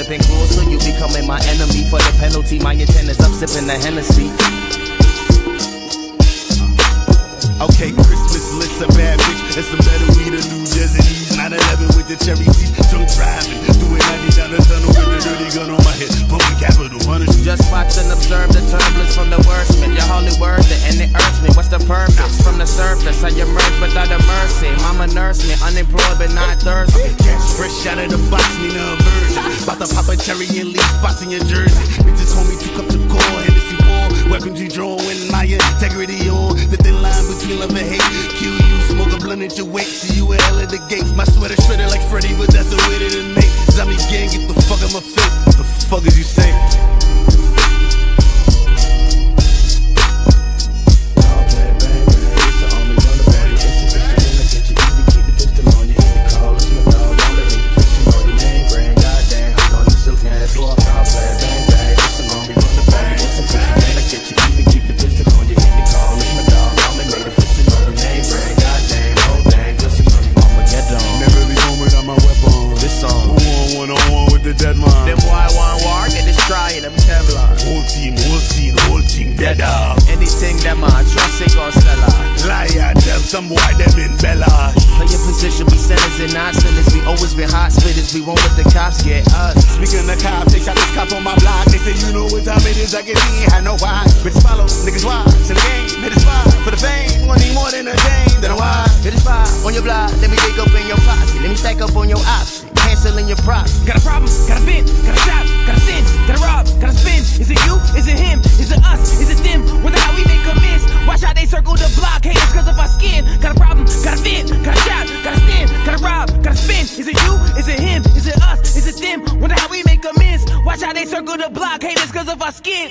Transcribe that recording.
been cruel, so you becoming my enemy. For the penalty, my antennas up, sipping the Hennessy. Okay, Christmas list a bad bitch. It's some better weed, a New Jersey. 911 with the cherry seat. Drunk driving. Doing 90 down the tunnel with the dirty gun on my head. Pumping capital, punish. Just watch and observe the turbulence from the wordsmith. Your holy word, and it irks me. What's the purpose? From the surface, I emerge without a mercy. Mama nurse me, unemployed but not thirsty. Fresh out of the box, me a virgin. About to pop a cherry and leave spots in your jersey. Bitches told me to cup the core, Hennessy pour. Weapons you draw when my integrity on. The thin line between love and hate. Kill you, smoke a blunt at your wake. See you a hell at the gates. My sweater shredded like Freddy, but that's the way that it make. Zombie gang, get the fuck out my face. What the fuck is you saying? With the dead man? Them boy want war, get destroyed, them Kevlar. Whole team, whole team, whole team dead. Anything them I trust, it gon' sell out. Liar, tell some boy them in Bella. Play your position, we sinners and not sinners. We always been hot spitters, we won't let the cops get us. Speaking of cops, they shot this cop on my block. They say, you know what time it is, I get in, I know why. Bitch follow, stack up on your option, canceling your props. Got a problem, got a vent, got a shot, got a sin, got a rob, got a spin. Is it you? Is it him? Is it us? Is it them? Whether how we make a miss. Watch how they circle the block, haters cause of our skin. Got a problem, got a vent, got a shot, got a sin, got a rob, got a spin. Is it you? Is it him? Is it us? Is it them? Wonder how we make a miss. Watch how they circle the block, haters cause of our skin.